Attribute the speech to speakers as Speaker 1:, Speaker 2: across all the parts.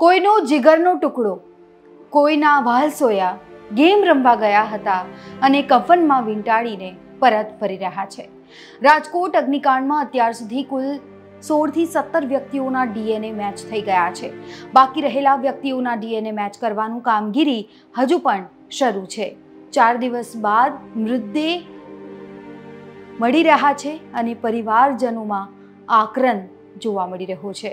Speaker 1: કોઈનો જીગરનો ટુકડો, કોઈના વાલસોયા ગેમ રમવા ગયા હતા અને કફનમાં વીંટાળીને પરત ફરી રહ્યા છે. રાજકોટ અગ્નિકાંડમાં અત્યાર સુધી કુલ સોળથી સત્તર વ્યક્તિઓના ડીએનએ મેચ થઈ ગયા છે. બાકી રહેલા વ્યક્તિઓના ડીએનએ મેચ કરવાનું કામગીરી હજુ પણ શરૂ છે. ચાર દિવસ બાદ મૃતદેહ મળી રહ્યા છે અને પરિવારજનોમાં આક્રંદ જોવા મળી રહ્યો છે.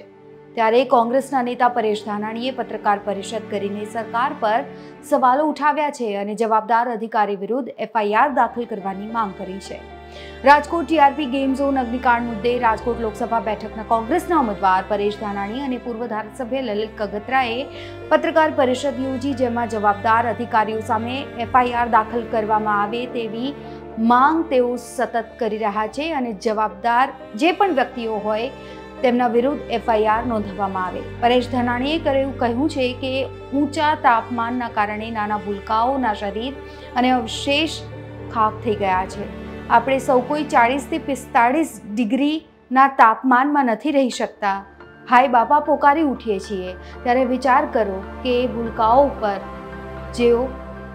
Speaker 1: ત્યારે કોંગ્રેસના નેતા પરેશ ધાનાણીએ પત્રકાર પરિષદ કરીને સરકાર પર સવાલો ઉઠાવ્યા છે અને જવાબદાર અધિકારી વિરુદ્ધ એફઆઈઆર દાખલ કરવાની માંગ કરી છે. રાજકોટ ટીઆરપી ગેમ ઝોન અગ્નિકાંડ મુદ્દે રાજકોટ લોકસભા બેઠકના કોંગ્રેસના ઉમેદવાર પરેશ ધાનાણી અને પૂર્વ ધારાસભ્ય લલિત કગતરાએ પત્રકાર પરિષદ યોજી જેમાં જવાબદાર અધિકારીઓ સામે એફઆઈઆર દાખલ કરવામાં આવે તેવી માંગ તેઓ સતત કરી રહ્યા છે અને જવાબદાર જે પણ વ્યક્તિઓ હોય તેમના વિરુદ્ધ એફઆઈઆર નોંધવામાં આવે. પરેશ ધનાણીએ કર્યું કહ્યું છે કે ઊંચા તાપમાનના કારણે નાના ભૂલકાઓના શરીર અને અવશેષ ખાક થઈ ગયા છે. આપણે સૌ કોઈ ચાળીસથી પિસ્તાળીસ ડિગ્રીના તાપમાનમાં નથી રહી શકતા. હાય બાપા, પોકારી ઉઠીએ છીએ. ત્યારે વિચાર કરો કે એ ભૂલકાઓ ઉપર જેઓ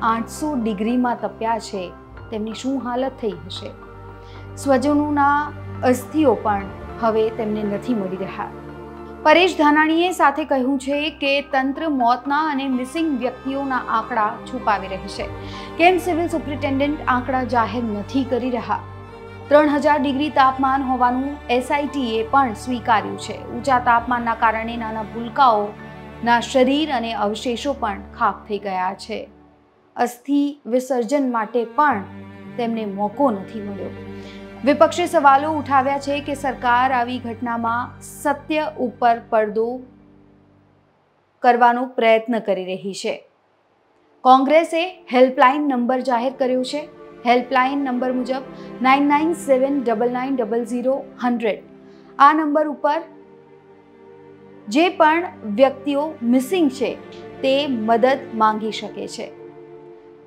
Speaker 1: આઠસો ડિગ્રીમાં તપ્યા છે તેમની શું હાલત થઈ હશે? સ્વજનોના અસ્થિઓ પણ હવે તેમને નથી મળી રહ્યા. પરેશ ધાનાણીએ સાથે કહ્યું છે કે તંત્ર મોતના અને મિસિંગ વ્યક્તિઓના આંકડા છુપાવી રહી છે. કેમ સિવિલ સુપ્રિન્ટેન્ડન્ટ આંકડા જાહેર નથી કરી રહ્યા? ત્રણ હજાર ડિગ્રી તાપમાન હોવાનું એસઆઈટીએ પણ સ્વીકાર્યું છે. ઊંચા તાપમાનના કારણે નાના ભૂલકાઓના શરીર અને અવશેષો પણ ખાપ થઈ ગયા છે. અસ્થિ વિસર્જન માટે પણ તેમને મોકો નથી મળ્યો. વિપક્ષે સવાલો ઉઠાવ્યા છે કે સરકાર આવી ઘટનામાં સત્ય ઉપર પડદો કરવાનો પ્રયત્ન કરી રહી છે. કોંગ્રેસે હેલ્પલાઇન નંબર જાહેર કર્યો છે. હેલ્પલાઇન નંબર મુજબ nine nine seven double nine double zero hundred. આ નંબર ઉપર જે પણ વ્યક્તિઓ મિસિંગ છે તે મદદ માંગી શકે છે.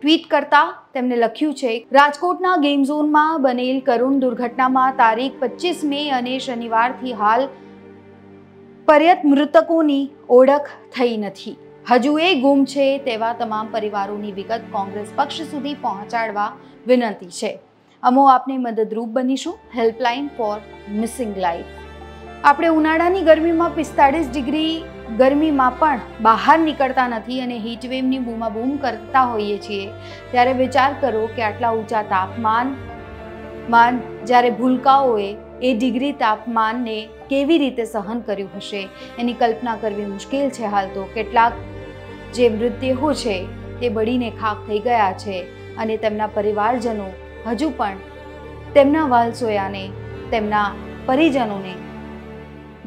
Speaker 1: ટ્વીટ કરતા તેમણે લખ્યું છે, રાજકોટના ગેમ ઝોનમાં બનેલ કરુણ દુર્ઘટનામાં તારીખ પચીસ મે અને શનિવારથી હાલ પર્યત મૃતકોની ઓળખ થઈ નથી. હજુ એ ગુમ છે તેવા તમામ પરિવારોની વિગત કોંગ્રેસ પક્ષ સુધી પહોંચાડવા વિનંતી છે. અમો આપને મદદરૂપ બનીશું. હેલ્પલાઇન ફોર મિસિંગ લાઈફ આપણે ઉનાળાની ગરમીમાં પિસ્તાળીસ ડિગ્રી ગરમીમાં પણ બહાર નીકળતા નથી અને હીટવેવની બૂમાબૂમ કરતા હોઈએ છીએ. ત્યારે વિચાર કરો કે આટલા ઊંચા તાપમાન, માન જ્યારે ભૂલકાઓએ એ ડિગ્રી તાપમાનને કેવી રીતે સહન કર્યું હશે? એની કલ્પના કરવી મુશ્કેલ છે હાલ તો. કેટલાક જે મૃતદેહો છે, તે બળીને ખાક થઈ ગયા છે અને તેમના પરિવારજનો હજુ પણ તેમના વાલસોયાને, તેમના પરિજનોને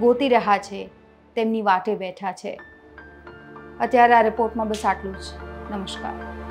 Speaker 1: ગોતી રહ્યા છે. તેમની વાટે બેઠા છે. અત્યારે આ રિપોર્ટમાં બસ આટલું જ. નમસ્કાર.